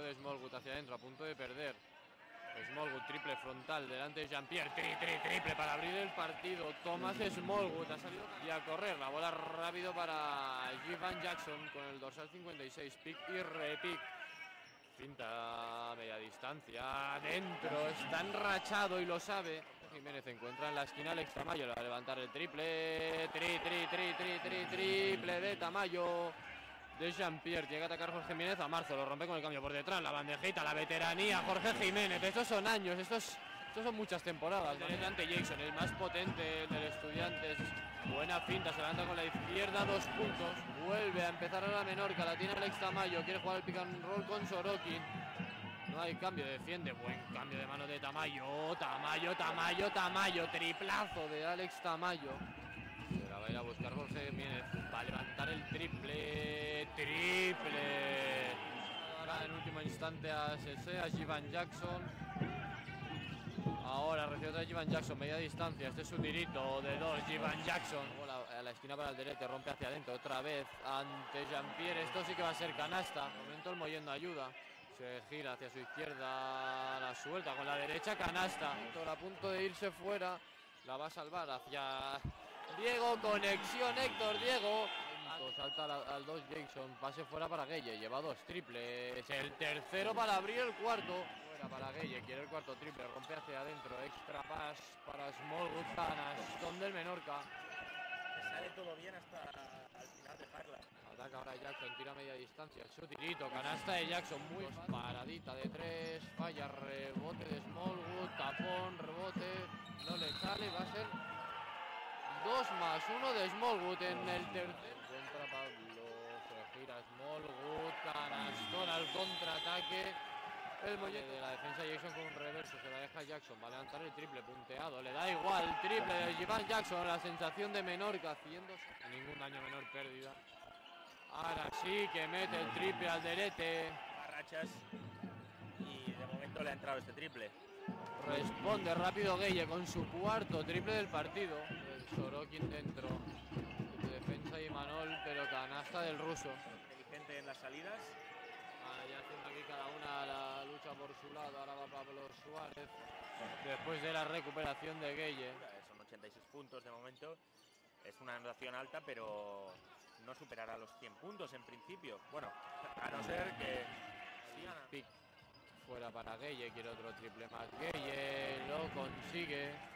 bloqueo de Smallwood hacia adentro, a punto de perder. Smallwood, triple frontal, delante de Jean-Pierre, tri, tri, triple para abrir el partido. Thomas Smallwood ha salido y a correr, la bola rápido para Jivan Jackson con el dorsal 56, pick y repick. Finta a media distancia, adentro, está enrachado y lo sabe. Jiménez encuentra en la esquina Alex Tamayo, le va a levantar el triple, tri, tri, tri, tri, tri, triple de Tamayo de Jean-Pierre. Llega a atacar Jorge Jiménez a Marzo, lo rompe con el cambio por detrás, la bandejita, la veteranía, Jorge Jiménez. Estos son años, estos, estos son muchas temporadas. Ante Jason, el más potente del Estudiantes. Buena finta, se levanta con la izquierda, dos puntos. Vuelve a empezar a la Menorca, la tiene Alex Tamayo, quiere jugar el pick and roll con Sorokin. No hay cambio, defiende, buen cambio de mano de Tamayo, Tamayo, Tamayo, Tamayo, triplazo de Alex Tamayo. Se la va a ir a buscar Jorge Jiménez. Va a levantar el. Triple. Ahora a Sese, a Jivan Jackson. Ahora recibe otra Jivan Jackson, media distancia. Este es un tirito de dos. Jivan Jackson. A la esquina para el derecho, rompe hacia adentro otra vez ante Jean-Pierre. Esto sí que va a ser canasta. momento el Moyendo ayuda. Se gira hacia su izquierda, la suelta con la derecha, canasta. A punto de irse fuera. La va a salvar hacia Diego, conexión Héctor, Diego. Salta al 2 Jackson, pase fuera para Gueye, lleva dos triples. El tercero para abrir el cuarto. Fuera para Gueye, quiere el cuarto triple, rompe hacia adentro. Extra pass para Smallwood, Son del Menorca. Sale todo bien hasta al final de Parla. Ataca ahora Jackson, tira a media distancia. Su tirito, canasta de Jackson, muy paradita de tres. Falla, rebote de Smallwood, tapón, rebote. No le sale, va a ser Dos más uno de Smallwood en el tercer. Al contraataque. El mollete de la defensa Jackson con un reverso. Se la deja Jackson. Va a levantar el triple punteado. Le da igual. Triple de Jivan Jackson. La sensación de menor que haciendo ningún daño menor pérdida. Ahora sí que mete el triple al derete. Rachas. Y de momento le ha entrado este triple. Responde rápido Gueye con su cuarto triple del partido. El Sorokin dentro. Defensa y Manol, pero canasta del ruso. Inteligente en las salidas. Su lado. Ahora va Pablo Suárez. Después de la recuperación de Gueye. Son 86 puntos de momento. Es una anotación alta, pero no superará los 100 puntos en principio. Bueno, a no ser que fuera para Gueye, quiere otro triple más. Gueye lo consigue.